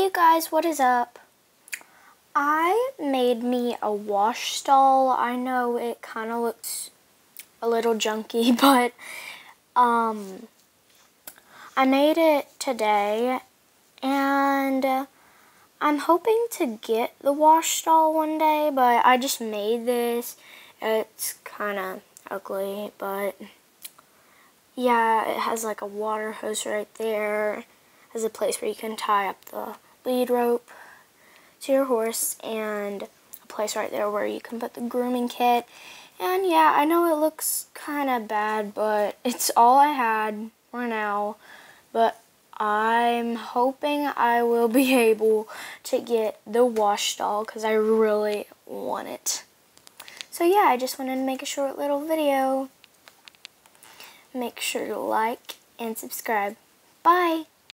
Hey guys, what is up? I made me a wash stall. I know it kind of looks a little junky, but um, I made it today and I'm hoping to get the wash stall one day, but I just made this. It's kind of ugly, but yeah, it has like a water hose right there. Has a place where you can tie up the lead rope to your horse and a place right there where you can put the grooming kit. And yeah, I know it looks kind of bad, but it's all I had for now. But I'm hoping I will be able to get the wash stall because I really want it. So yeah, I just wanted to make a short little video. Make sure to like and subscribe. Bye!